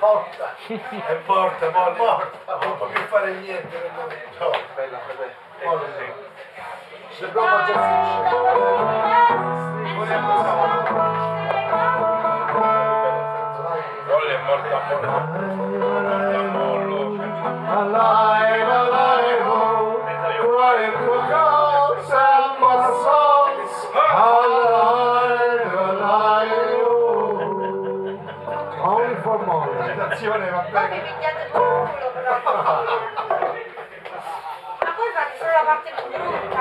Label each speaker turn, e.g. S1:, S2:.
S1: morta, è morta, morta, morta, non può più fare niente. No,
S2: Bella, bella.
S1: Già finisce.
S2: Molly è morta a mollo.
S1: For Molly. Citazione, va
S3: Poi mi
S1: bene.
S3: picchiate il culo però. Ma poi fate solo la parte più brutta.